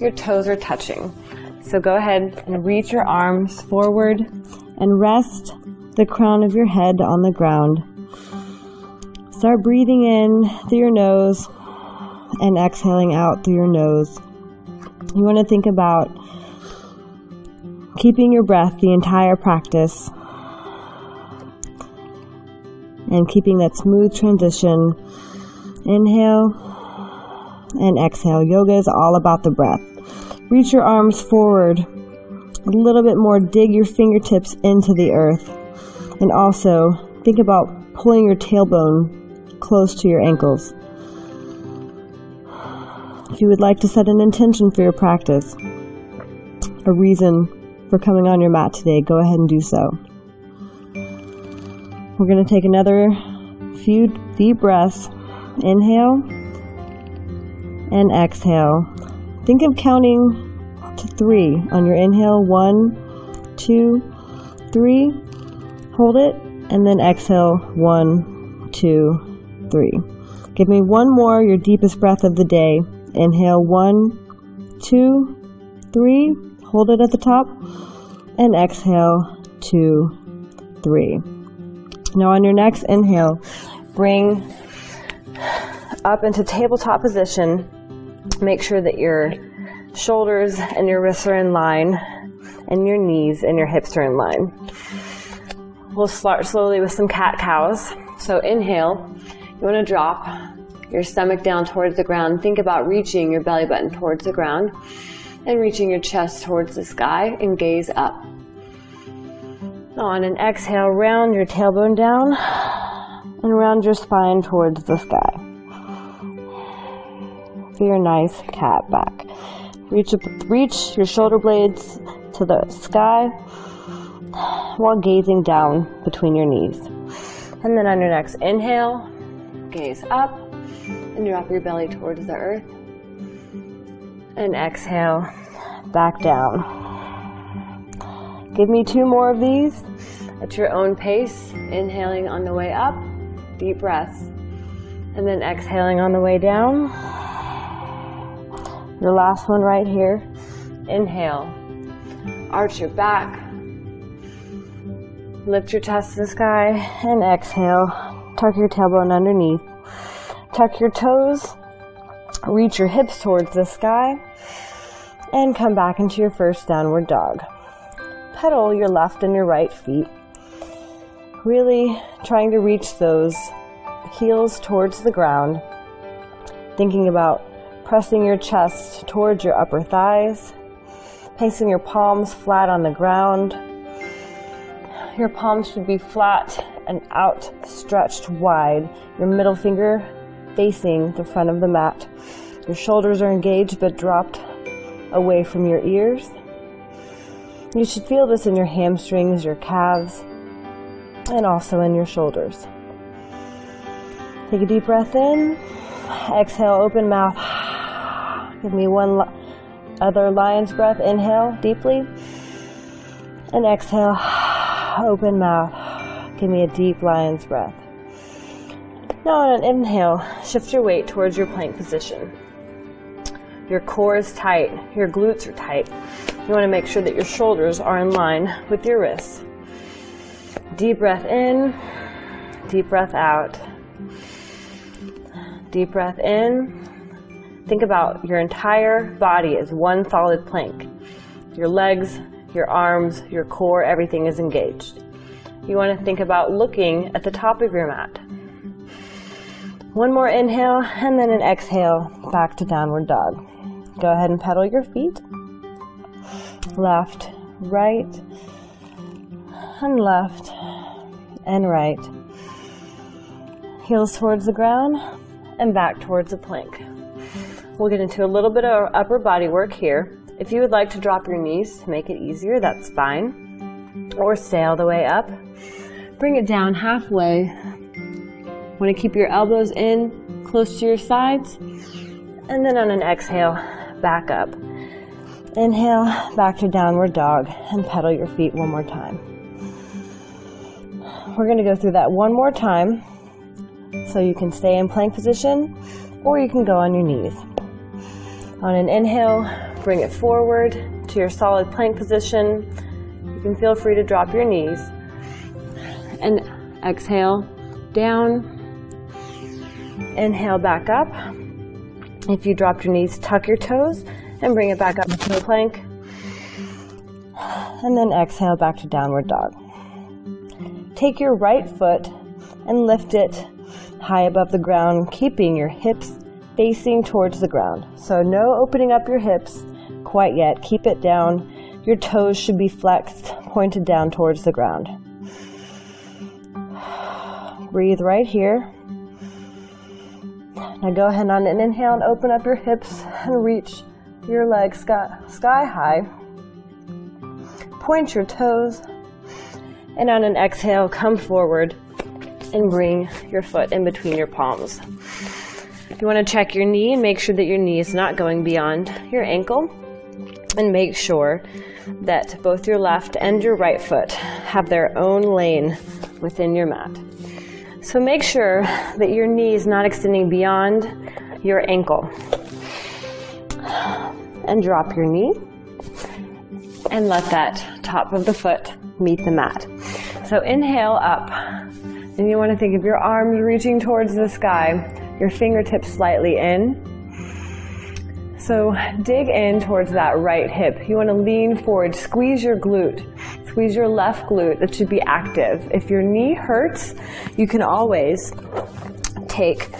your toes are touching. So go ahead and reach your arms forward and rest the crown of your head on the ground. Start breathing in through your nose and exhaling out through your nose. You want to think about keeping your breath the entire practice and keeping that smooth transition. Inhale and exhale. Yoga is all about the breath. Reach your arms forward a little bit more. Dig your fingertips into the earth. And also think about pulling your tailbone close to your ankles. If you would like to set an intention for your practice, a reason for coming on your mat today, go ahead and do so. We're going to take another few deep breaths. Inhale and exhale. Think of counting to three on your inhale. One, two, three. Hold it and then exhale. One, two, three. Give me one more, your deepest breath of the day. Inhale. One, two, three. Hold it at the top and exhale. Two, three. Now on your next inhale, bring up into tabletop position. Make sure that your shoulders and your wrists are in line and your knees and your hips are in line. We'll start slowly with some cat cows. So inhale, you want to drop your stomach down towards the ground. Think about reaching your belly button towards the ground and reaching your chest towards the sky and gaze up. On an exhale, round your tailbone down and round your spine towards the sky. For your nice cat back. Reach, reach your shoulder blades to the sky while gazing down between your knees. And then on your next inhale, gaze up and drop your belly towards the earth. And exhale, back down. Give me two more of these at your own pace. Inhaling on the way up, deep breaths. And then exhaling on the way down. Your last one right here. Inhale. Arch your back. Lift your chest to the sky. And exhale. Tuck your tailbone underneath. Tuck your toes. Reach your hips towards the sky. And come back into your first downward dog pedal your left and your right feet. Really trying to reach those heels towards the ground. Thinking about pressing your chest towards your upper thighs. Placing your palms flat on the ground. Your palms should be flat and outstretched wide. Your middle finger facing the front of the mat. Your shoulders are engaged but dropped away from your ears. You should feel this in your hamstrings, your calves, and also in your shoulders. Take a deep breath in. Exhale, open mouth. Give me one other lion's breath. Inhale deeply. And exhale, open mouth. Give me a deep lion's breath. Now on an inhale, shift your weight towards your plank position. Your core is tight, your glutes are tight. You want to make sure that your shoulders are in line with your wrists. Deep breath in, deep breath out. Deep breath in. Think about your entire body as one solid plank. Your legs, your arms, your core, everything is engaged. You want to think about looking at the top of your mat. One more inhale and then an exhale back to downward dog. Go ahead and pedal your feet left, right, and left, and right. Heels towards the ground and back towards the plank. We'll get into a little bit of upper body work here. If you would like to drop your knees to make it easier, that's fine. Or stay all the way up. Bring it down halfway. Want to keep your elbows in close to your sides. And then on an exhale, back up. Inhale, back to downward dog, and pedal your feet one more time. We're going to go through that one more time so you can stay in plank position or you can go on your knees. On an inhale, bring it forward to your solid plank position. You can feel free to drop your knees. And exhale down. Inhale back up. If you dropped your knees, tuck your toes and bring it back up to the plank. And then exhale back to downward dog. Take your right foot and lift it high above the ground, keeping your hips facing towards the ground. So no opening up your hips quite yet. Keep it down. Your toes should be flexed, pointed down towards the ground. Breathe right here. Now go ahead on an inhale and open up your hips and reach your legs sky, sky high. Point your toes. And on an exhale, come forward and bring your foot in between your palms. You want to check your knee and make sure that your knee is not going beyond your ankle. And make sure that both your left and your right foot have their own lane within your mat. So make sure that your knee is not extending beyond your ankle. And drop your knee and let that top of the foot meet the mat. So inhale up. And you want to think of your arms reaching towards the sky your fingertips slightly in. So dig in towards that right hip. You want to lean forward, squeeze your glute, squeeze your left glute. That should be active. If your knee hurts, you can always take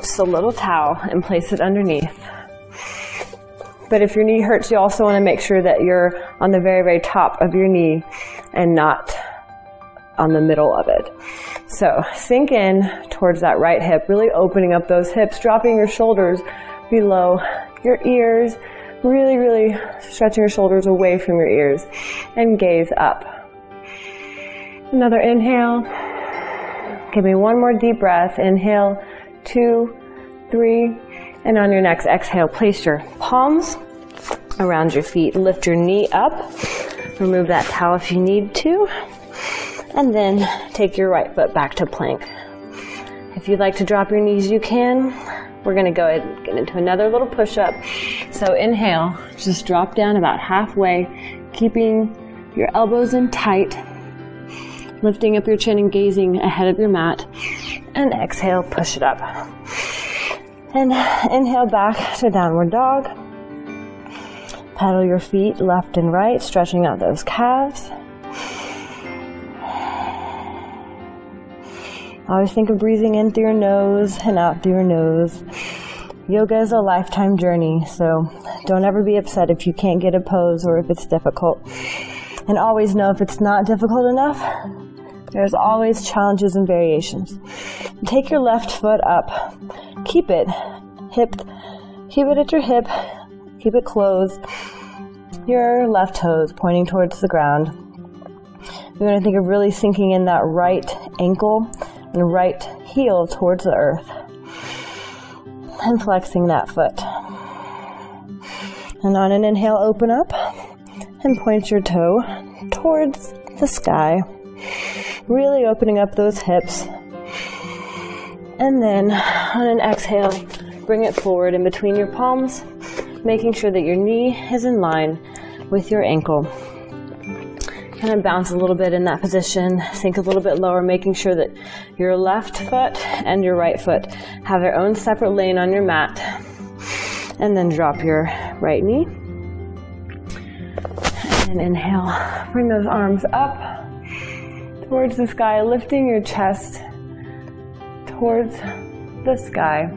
just a little towel and place it underneath. But if your knee hurts, you also want to make sure that you're on the very, very top of your knee and not on the middle of it. So sink in towards that right hip, really opening up those hips, dropping your shoulders below your ears, really, really stretching your shoulders away from your ears and gaze up. Another inhale. Give me one more deep breath. Inhale, two, three, and on your next exhale, place your palms around your feet. Lift your knee up. Remove that towel if you need to. And then take your right foot back to plank. If you'd like to drop your knees, you can. We're going to go ahead and get into another little push up. So inhale, just drop down about halfway, keeping your elbows in tight, lifting up your chin and gazing ahead of your mat. And exhale, push it up. And inhale back to downward dog. Pedal your feet left and right, stretching out those calves. Always think of breathing in through your nose and out through your nose. Yoga is a lifetime journey, so don't ever be upset if you can't get a pose or if it's difficult. And always know if it's not difficult enough, there's always challenges and variations. Take your left foot up. Keep it hip, keep it at your hip, keep it closed. Your left toes pointing towards the ground. You're going to think of really sinking in that right ankle and right heel towards the earth and flexing that foot. And on an inhale, open up and point your toe towards the sky, really opening up those hips. And then on an exhale, bring it forward in between your palms, making sure that your knee is in line with your ankle kind of bounce a little bit in that position, sink a little bit lower, making sure that your left foot and your right foot have their own separate lane on your mat. And then drop your right knee. And inhale, bring those arms up towards the sky, lifting your chest towards the sky.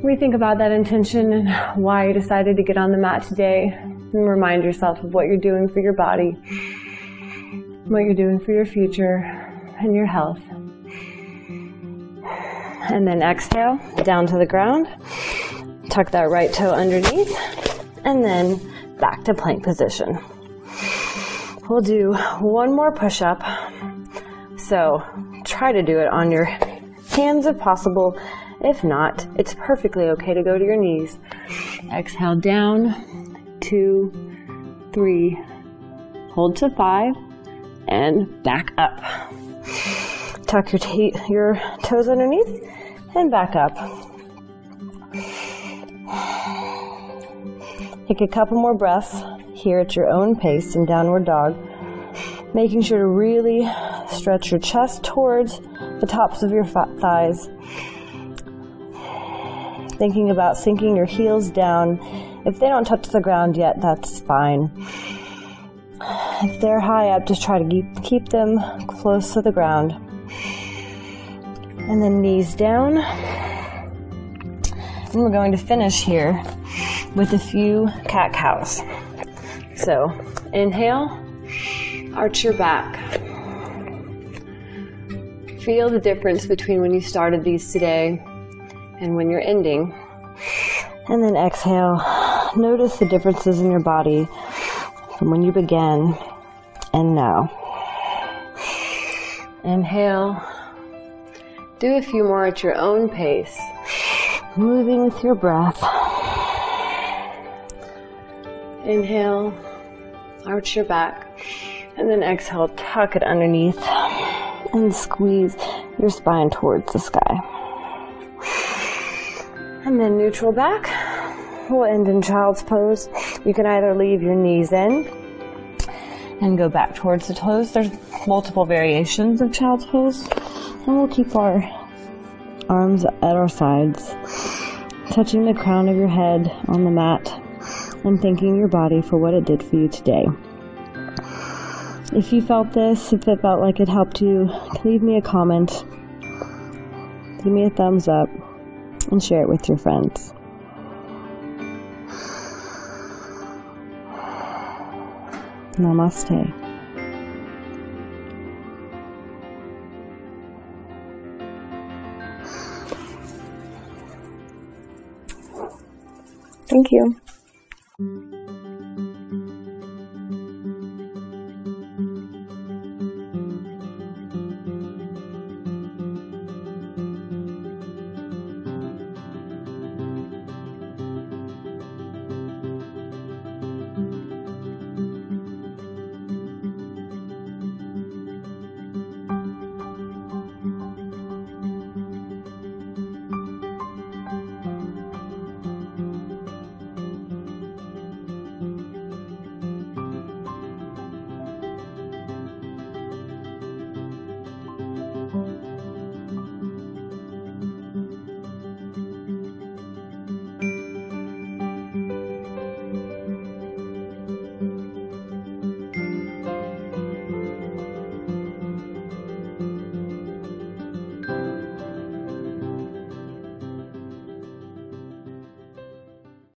We think about that intention and why you decided to get on the mat today and remind yourself of what you're doing for your body, what you're doing for your future and your health. And then exhale down to the ground. Tuck that right toe underneath and then back to plank position. We'll do one more push up. So try to do it on your hands if possible. If not, it's perfectly okay to go to your knees. Exhale down two, three, hold to five, and back up. Tuck your, your toes underneath and back up. Take a couple more breaths here at your own pace in downward dog, making sure to really stretch your chest towards the tops of your thighs. Thinking about sinking your heels down. If they don't touch the ground yet, that's fine. If they're high up, just try to keep, keep them close to the ground. And then knees down. And we're going to finish here with a few cat cows. So, inhale, arch your back. Feel the difference between when you started these today and when you're ending. And then exhale. Notice the differences in your body from when you began and now. Inhale. Do a few more at your own pace, moving with your breath. Inhale, arch your back, and then exhale, tuck it underneath and squeeze your spine towards the sky. And then neutral back. We'll end in child's pose. You can either leave your knees in and go back towards the toes. There's multiple variations of child's pose. And we'll keep our arms at our sides, touching the crown of your head on the mat and thanking your body for what it did for you today. If you felt this, if it felt like it helped you, leave me a comment, give me a thumbs up, and share it with your friends. Namaste. Thank you.